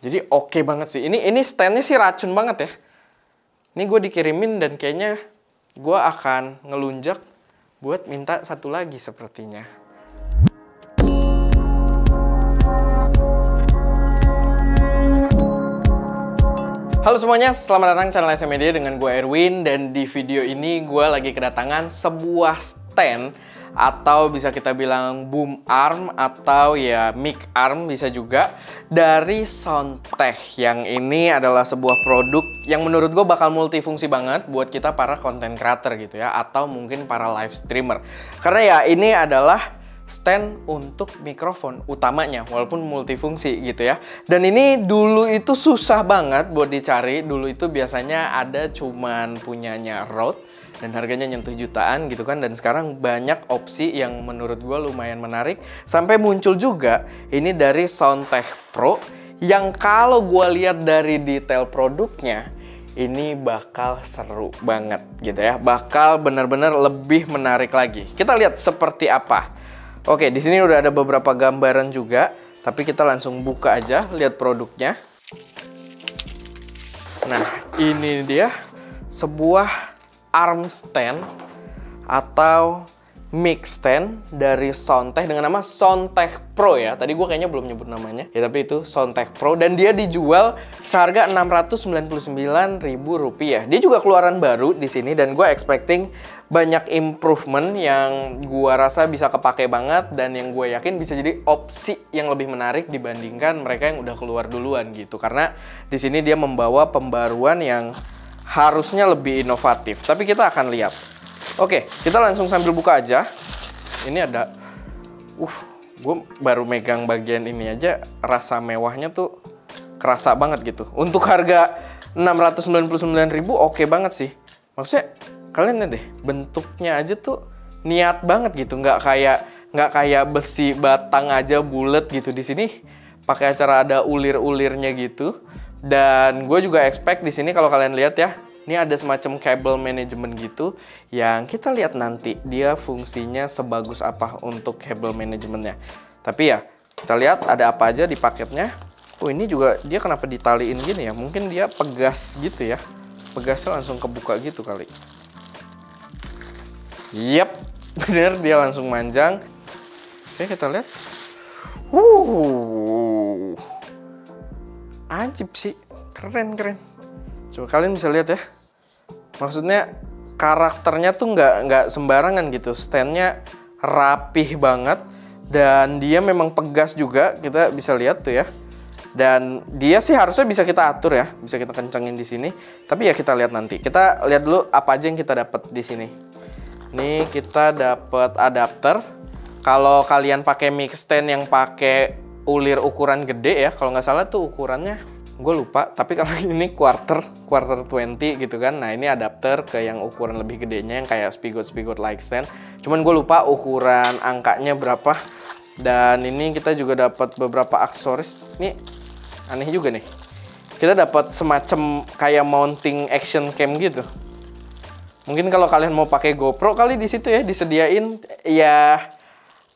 Jadi oke okay banget sih. Ini ini standnya sih racun banget ya. Ini gue dikirimin dan kayaknya gue akan ngelunjak buat minta satu lagi sepertinya. Halo semuanya, selamat datang channel SM Media dengan gue Erwin dan di video ini gue lagi kedatangan sebuah stand atau bisa kita bilang boom arm atau ya mic arm bisa juga. Dari Soundtech yang ini adalah sebuah produk yang menurut gue bakal multifungsi banget buat kita para content creator gitu ya atau mungkin para live streamer. Karena ya ini adalah stand untuk mikrofon utamanya walaupun multifungsi gitu ya. Dan ini dulu itu susah banget buat dicari. Dulu itu biasanya ada cuman punyanya Rode dan harganya nyentuh jutaan gitu kan. Dan sekarang banyak opsi yang menurut gue lumayan menarik. Sampai muncul juga ini dari Soundtech Pro yang kalau gue lihat dari detail produknya ini bakal seru banget gitu ya. Bakal benar-benar lebih menarik lagi. Kita lihat seperti apa. Oke di sini udah ada beberapa gambaran juga tapi kita langsung buka aja lihat produknya. Nah ini dia sebuah arm stand atau mic stand dari Soundtech dengan nama Soundtech Pro ya. Tadi gue kayaknya belum nyebut namanya. Ya tapi itu Soundtech Pro dan dia dijual seharga Rp699.000. Dia juga keluaran baru di sini dan gue expecting banyak improvement yang gue rasa bisa kepake banget dan yang gue yakin bisa jadi opsi yang lebih menarik dibandingkan mereka yang udah keluar duluan gitu. Karena di sini dia membawa pembaruan yang harusnya lebih inovatif. Tapi kita akan lihat. Oke, kita langsung sambil buka aja. Ini ada, uh, gue baru megang bagian ini aja, rasa mewahnya tuh kerasa banget gitu. Untuk harga 699.000 oke banget sih. Maksudnya kalian lihat deh, bentuknya aja tuh niat banget gitu, nggak kayak nggak kayak besi batang aja bulat gitu di sini pakai acara ada ulir-ulirnya gitu dan gue juga expect di sini kalau kalian lihat ya, ini ada semacam cable management gitu yang kita lihat nanti dia fungsinya sebagus apa untuk cable managementnya. Tapi ya kita lihat ada apa aja di paketnya. Oh ini juga dia kenapa ditaliin gini ya? Mungkin dia pegas gitu ya. Pegasnya langsung kebuka gitu kali. Yap, bener dia langsung manjang. Oke kita lihat. Wuh ajib sih. Keren keren. Coba kalian bisa lihat ya. Maksudnya karakternya tuh nggak nggak sembarangan gitu. Standnya rapih banget. Dan dia memang pegas juga. Kita bisa lihat tuh ya. Dan dia sih harusnya bisa kita atur ya. Bisa kita kencengin di sini. Tapi ya kita lihat nanti. Kita lihat dulu apa aja yang kita dapat di sini. Ini kita dapat adapter. Kalau kalian pakai mic stand yang pakai ulir ukuran gede ya kalau nggak salah tuh ukurannya gue lupa tapi kalau ini quarter quarter 20 gitu kan. Nah ini adapter ke yang ukuran lebih gedenya yang kayak spigot spigot like stand. Cuman gue lupa ukuran angkanya berapa. Dan ini kita juga dapat beberapa aksesoris. Ini aneh juga nih. Kita dapat semacam kayak mounting action cam gitu. Mungkin kalau kalian mau pakai GoPro kali di situ ya disediain. Ya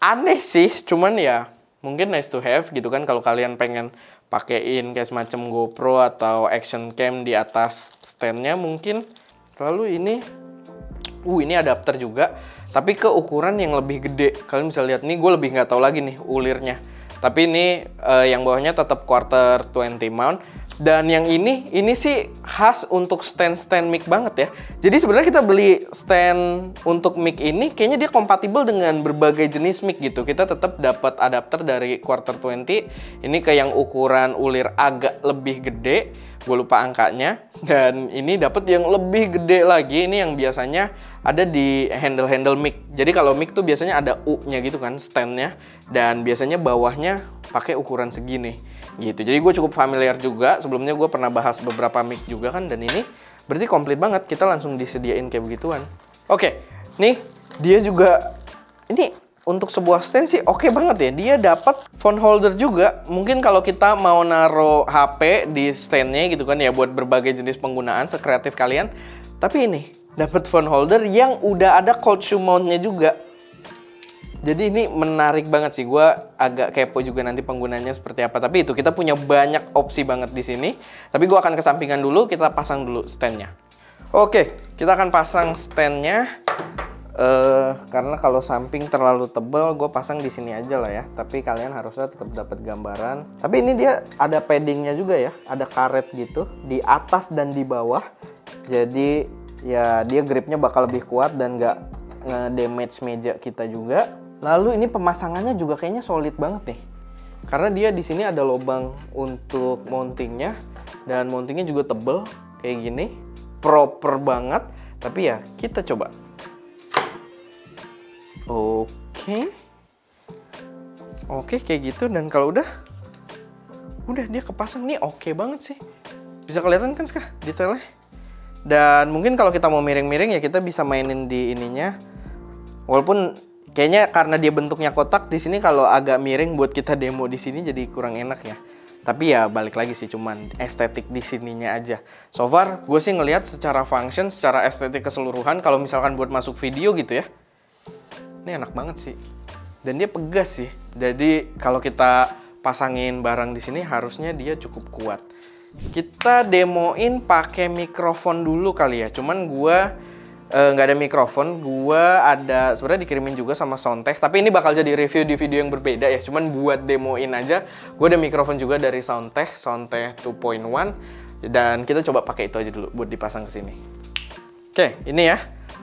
aneh sih cuman ya mungkin nice to have gitu kan kalau kalian pengen pakein kayak semacam GoPro atau action cam di atas standnya mungkin lalu ini uh ini adapter juga tapi ke ukuran yang lebih gede. Kalian bisa lihat nih gue lebih nggak tahu lagi nih ulirnya. Tapi ini uh, yang bawahnya tetap quarter 20 mount dan yang ini, ini sih khas untuk stand-stand mic banget ya. Jadi sebenarnya kita beli stand untuk mic ini, kayaknya dia kompatibel dengan berbagai jenis mic gitu. Kita tetap dapat adapter dari quarter 20, ini ke yang ukuran ulir agak lebih gede, gue lupa angkanya. Dan ini dapat yang lebih gede lagi, ini yang biasanya ada di handle-handle mic. Jadi kalau mic tuh biasanya ada U-nya gitu kan, standnya. Dan biasanya bawahnya pakai ukuran segini gitu. Jadi gue cukup familiar juga. Sebelumnya gue pernah bahas beberapa mic juga kan dan ini berarti komplit banget. Kita langsung disediain kayak begituan. Oke, nih dia juga ini untuk sebuah stand sih oke okay banget ya. Dia dapat phone holder juga. Mungkin kalau kita mau naruh HP di standnya gitu kan ya buat berbagai jenis penggunaan sekreatif kalian. Tapi ini dapat phone holder yang udah ada cold shoe mountnya juga. Jadi ini menarik banget sih. Gue agak kepo juga nanti penggunanya seperti apa. Tapi itu kita punya banyak opsi banget di sini. Tapi gue akan kesampingan dulu. Kita pasang dulu standnya. Oke, kita akan pasang standnya. Uh, karena kalau samping terlalu tebal, gue pasang di sini aja lah ya. Tapi kalian harusnya tetap dapat gambaran. Tapi ini dia ada paddingnya juga ya, ada karet gitu di atas dan di bawah. Jadi ya dia gripnya bakal lebih kuat dan nggak nge-damage meja kita juga. Lalu ini pemasangannya juga kayaknya solid banget nih. Karena dia di sini ada lubang untuk mountingnya dan mountingnya juga tebel kayak gini, proper banget. Tapi ya kita coba. Oke. Oke kayak gitu dan kalau udah udah dia kepasang nih oke banget sih. Bisa kelihatan kan sekarang detailnya? Dan mungkin kalau kita mau miring-miring ya kita bisa mainin di ininya. Walaupun Kayaknya karena dia bentuknya kotak di sini kalau agak miring buat kita demo di sini jadi kurang enak ya. Tapi ya balik lagi sih cuman estetik di sininya aja. So far gue sih ngelihat secara function, secara estetik keseluruhan kalau misalkan buat masuk video gitu ya. Ini enak banget sih. Dan dia pegas sih. Jadi kalau kita pasangin barang di sini harusnya dia cukup kuat. Kita demoin pakai mikrofon dulu kali ya. Cuman gue nggak uh, ada mikrofon, gua ada sebenarnya dikirimin juga sama Soundtech, tapi ini bakal jadi review di video yang berbeda ya. Cuman buat demoin aja, gua ada mikrofon juga dari Soundtech, Soundtech 2.1 dan kita coba pakai itu aja dulu buat dipasang ke sini. Oke, ini ya.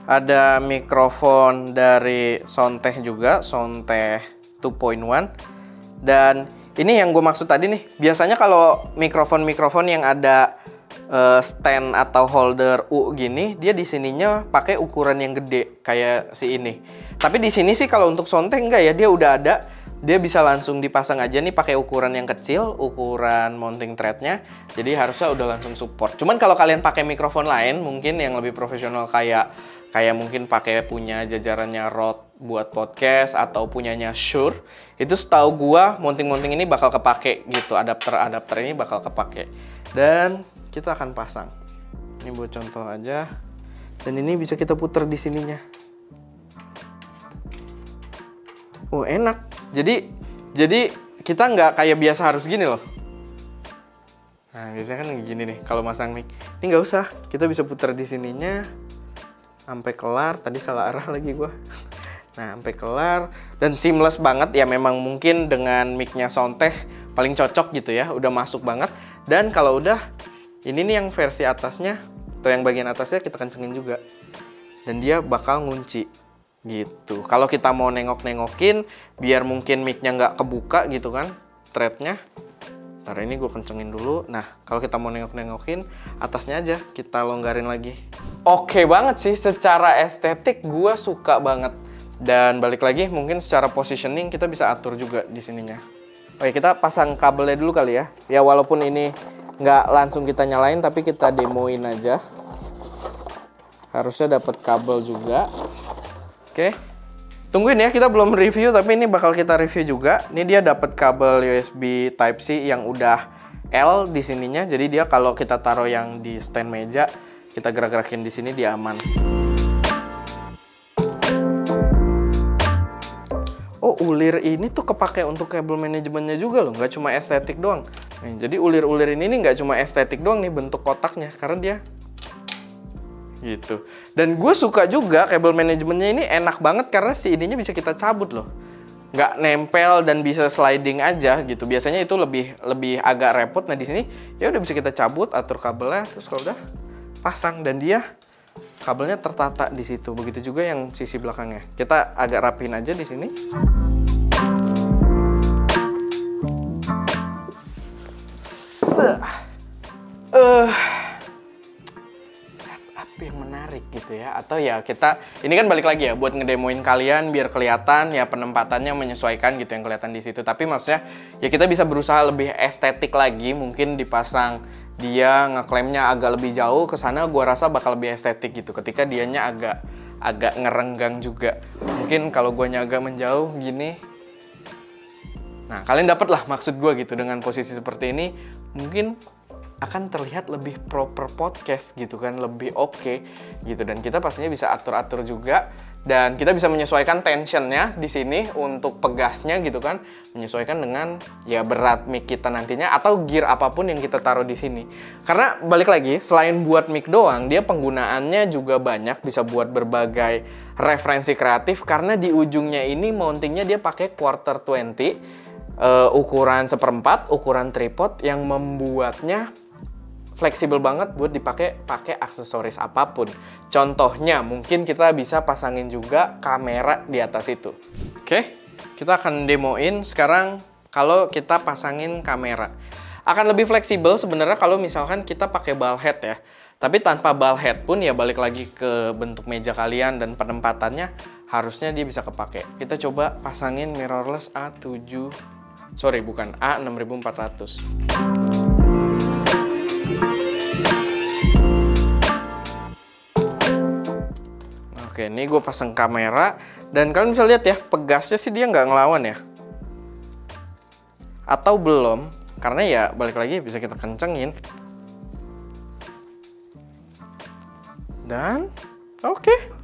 Ada mikrofon dari Soundtech juga, Soundtech 2.1 dan ini yang gue maksud tadi nih. Biasanya kalau mikrofon-mikrofon yang ada uh, stand atau holder U gini, dia di sininya pakai ukuran yang gede kayak si ini. Tapi di sini sih kalau untuk sonteng enggak ya, dia udah ada. Dia bisa langsung dipasang aja nih pakai ukuran yang kecil, ukuran mounting threadnya. Jadi harusnya udah langsung support. Cuman kalau kalian pakai mikrofon lain, mungkin yang lebih profesional kayak kayak mungkin pakai punya jajarannya Rode buat podcast atau punyanya Shure, itu setahu gua mounting-mounting ini bakal kepake gitu, adapter-adapter ini bakal kepake. Dan kita akan pasang. Ini buat contoh aja. Dan ini bisa kita putar di sininya. Oh enak. Jadi jadi kita nggak kayak biasa harus gini loh. Nah biasanya kan gini nih kalau masang mic. Ini nggak usah. Kita bisa putar di sininya sampai kelar. Tadi salah arah lagi gua. Nah sampai kelar dan seamless banget ya memang mungkin dengan micnya Soundtech paling cocok gitu ya. Udah masuk banget. Dan kalau udah ini nih yang versi atasnya atau yang bagian atasnya kita kencengin juga dan dia bakal ngunci gitu kalau kita mau nengok-nengokin biar mungkin micnya nggak kebuka gitu kan threadnya Ntar ini gue kencengin dulu. Nah, kalau kita mau nengok-nengokin, atasnya aja kita longgarin lagi. Oke banget sih, secara estetik gue suka banget. Dan balik lagi, mungkin secara positioning kita bisa atur juga di sininya. Oke, kita pasang kabelnya dulu kali ya. Ya walaupun ini nggak langsung kita nyalain tapi kita demoin aja. Harusnya dapat kabel juga. Oke. Tungguin ya kita belum review tapi ini bakal kita review juga. Ini dia dapat kabel USB Type C yang udah L di sininya. Jadi dia kalau kita taruh yang di stand meja kita gerak-gerakin di sini dia aman. Oh ulir ini tuh kepake untuk kabel manajemennya juga loh. Nggak cuma estetik doang Nih, jadi ulir-ulir ini nggak cuma estetik doang nih bentuk kotaknya, karena dia gitu. Dan gue suka juga kabel manajemennya ini enak banget karena si ininya bisa kita cabut loh. Nggak nempel dan bisa sliding aja gitu. Biasanya itu lebih lebih agak repot. Nah di sini ya udah bisa kita cabut, atur kabelnya, terus kalau udah pasang dan dia kabelnya tertata di situ. Begitu juga yang sisi belakangnya. Kita agak rapihin aja di sini. Uh, setup yang menarik gitu ya. Atau ya kita ini kan balik lagi ya buat ngedemoin kalian biar kelihatan ya penempatannya menyesuaikan gitu yang kelihatan di situ. Tapi maksudnya ya kita bisa berusaha lebih estetik lagi. Mungkin dipasang dia ngeklaimnya agak lebih jauh ke sana gua rasa bakal lebih estetik gitu. Ketika dianya agak agak ngerenggang juga. Mungkin kalau guanya agak menjauh gini. Nah, kalian dapat lah maksud gue gitu dengan posisi seperti ini. Mungkin akan terlihat lebih proper podcast gitu kan, lebih oke okay, gitu. Dan kita pastinya bisa atur-atur juga. Dan kita bisa menyesuaikan tensionnya di sini untuk pegasnya gitu kan, menyesuaikan dengan ya berat mic kita nantinya atau gear apa pun yang kita taruh di sini. Karena balik lagi, selain buat mic doang, dia penggunaannya juga banyak. Bisa buat berbagai referensi kreatif. Karena di ujungnya ini mountingnya dia pakai quarter 20 uh, ukuran seperempat, ukuran tripod yang membuatnya fleksibel banget buat dipakai pakai aksesoris apa pun. Contohnya mungkin kita bisa pasangin juga kamera di atas itu. Oke, kita akan demoin sekarang kalau kita pasangin kamera. Akan lebih fleksibel sebenarnya kalau misalkan kita pakai ball head ya. Tapi tanpa ball head pun ya balik lagi ke bentuk meja kalian dan penempatannya harusnya dia bisa kepake. Kita coba pasangin mirrorless A7 sorry bukan A 6400 Oke, ini gue pasang kamera dan kalian bisa lihat ya, pegasnya sih dia nggak ngelawan ya. Atau belum, karena ya balik lagi bisa kita kencengin. Dan oke. Okay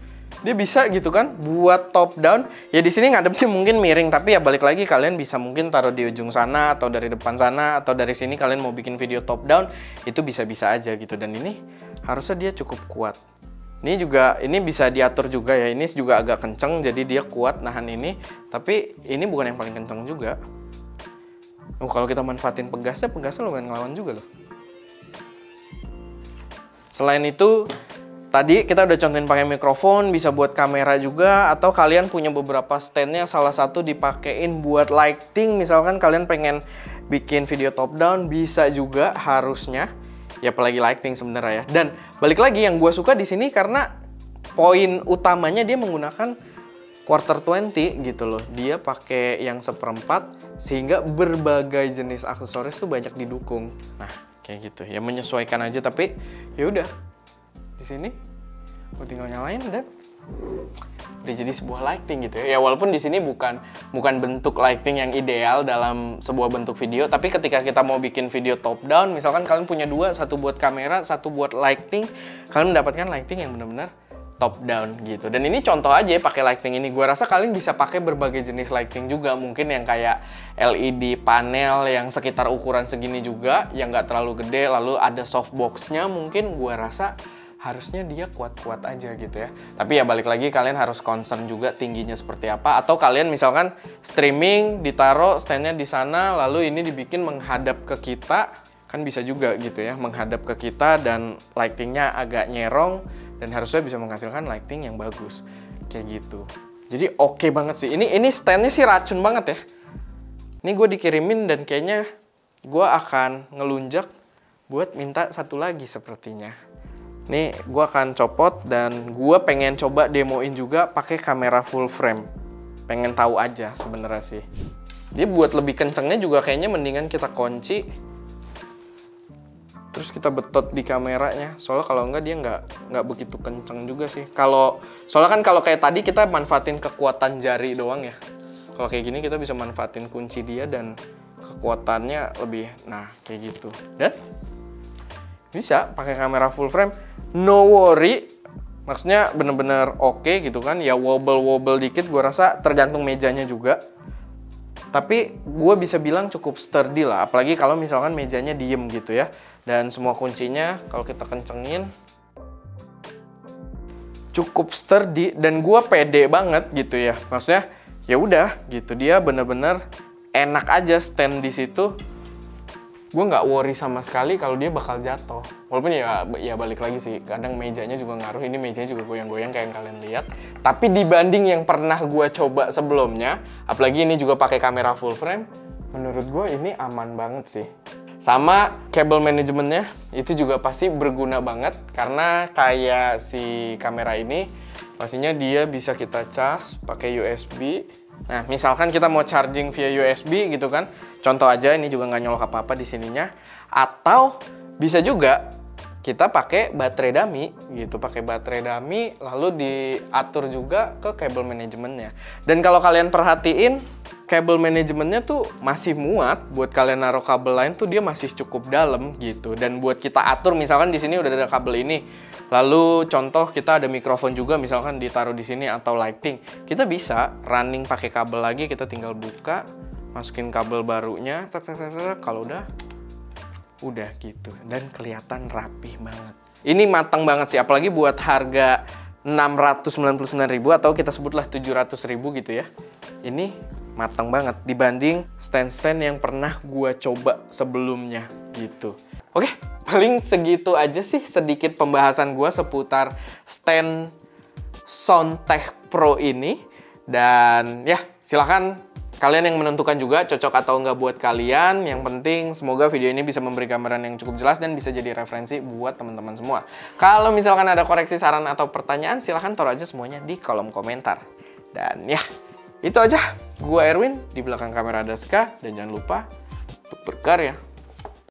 dia bisa gitu kan buat top down. Ya di sini ngadepnya mungkin miring tapi ya balik lagi kalian bisa mungkin taruh di ujung sana atau dari depan sana atau dari sini kalian mau bikin video top down itu bisa-bisa aja gitu. Dan ini harusnya dia cukup kuat. Ini juga ini bisa diatur juga ya ini juga agak kenceng jadi dia kuat nahan ini. Tapi ini bukan yang paling kenceng juga. Oh, kalau kita manfaatin pegasnya pegasnya lumayan ngelawan juga loh. Selain itu Tadi kita udah contohin pakai mikrofon, bisa buat kamera juga, atau kalian punya beberapa standnya, salah satu dipakein buat lighting, misalkan kalian pengen bikin video top down, bisa juga harusnya. Ya apalagi lighting sebenarnya ya. Dan balik lagi yang gue suka di sini karena poin utamanya dia menggunakan quarter 20 gitu loh. Dia pakai yang seperempat sehingga berbagai jenis aksesoris tuh banyak didukung. Nah, kayak gitu. Ya menyesuaikan aja tapi ya udah di sini gue tinggal nyalain dan udah jadi sebuah lighting gitu ya. Ya walaupun di sini bukan bukan bentuk lighting yang ideal dalam sebuah bentuk video, tapi ketika kita mau bikin video top down, misalkan kalian punya dua, satu buat kamera, satu buat lighting, kalian mendapatkan lighting yang benar-benar top down gitu. Dan ini contoh aja ya pakai lighting ini. Gue rasa kalian bisa pakai berbagai jenis lighting juga. Mungkin yang kayak LED panel yang sekitar ukuran segini juga, yang nggak terlalu gede, lalu ada softboxnya mungkin gue rasa harusnya dia kuat-kuat aja gitu ya. Tapi ya balik lagi kalian harus concern juga tingginya seperti apa. Atau kalian misalkan streaming ditaruh standnya di sana, lalu ini dibikin menghadap ke kita, kan bisa juga gitu ya, menghadap ke kita dan lightingnya agak nyerong dan harusnya bisa menghasilkan lighting yang bagus kayak gitu. Jadi oke okay banget sih. Ini ini standnya sih racun banget ya. Ini gue dikirimin dan kayaknya gue akan ngelunjak buat minta satu lagi sepertinya. Nih gue akan copot dan gue pengen coba demoin juga pakai kamera full frame. Pengen tahu aja sebenarnya sih. Dia buat lebih kencengnya juga kayaknya mendingan kita kunci. Terus kita betot di kameranya. Soalnya kalau enggak dia nggak nggak begitu kenceng juga sih. Kalau soalnya kan kalau kayak tadi kita manfaatin kekuatan jari doang ya. Kalau kayak gini kita bisa manfaatin kunci dia dan kekuatannya lebih nah kayak gitu. Dan bisa pakai kamera full frame no worry. Maksudnya bener-bener oke okay gitu kan. Ya wobble-wobble dikit gue rasa tergantung mejanya juga. Tapi gue bisa bilang cukup sturdy lah apalagi kalau misalkan mejanya diem gitu ya. Dan semua kuncinya kalau kita kencengin cukup sturdy dan gue pede banget gitu ya. Maksudnya ya udah gitu. Dia bener-bener enak aja stand di situ gue nggak worry sama sekali kalau dia bakal jatuh. Walaupun ya ya balik lagi sih kadang mejanya juga ngaruh. Ini mejanya juga goyang-goyang kayak yang kalian lihat. Tapi dibanding yang pernah gue coba sebelumnya apalagi ini juga pakai kamera full frame menurut gue ini aman banget sih. Sama cable manajemennya itu juga pasti berguna banget. Karena kayak si kamera ini pastinya dia bisa kita cas pakai USB Nah, misalkan kita mau charging via USB gitu kan, contoh aja ini juga nggak nyolok apa-apa di sininya, atau bisa juga kita pakai baterai dummy gitu, pakai baterai dummy lalu diatur juga ke kabel manajemennya. Dan kalau kalian perhatiin kabel manajemennya tuh masih muat buat kalian naruh kabel lain tuh dia masih cukup dalam gitu. Dan buat kita atur misalkan di sini udah ada kabel ini. Lalu contoh kita ada mikrofon juga misalkan ditaruh di sini atau lighting. Kita bisa running pakai kabel lagi kita tinggal buka, masukin kabel barunya, tak tak tak, kalau udah udah gitu dan kelihatan rapih banget. Ini matang banget sih apalagi buat harga 699.000 atau kita sebutlah 700.000 gitu ya. Ini matang banget dibanding stand-stand yang pernah gua coba sebelumnya gitu. Oke, paling segitu aja sih sedikit pembahasan gua seputar stand Soundtech Pro ini dan ya silahkan Kalian yang menentukan juga cocok atau enggak buat kalian. Yang penting semoga video ini bisa memberi gambaran yang cukup jelas dan bisa jadi referensi buat teman-teman semua. Kalau misalkan ada koreksi, saran, atau pertanyaan, silahkan taruh aja semuanya di kolom komentar. Dan ya, itu aja. Gue Erwin, di belakang kamera ada Ska, dan jangan lupa untuk berkarya.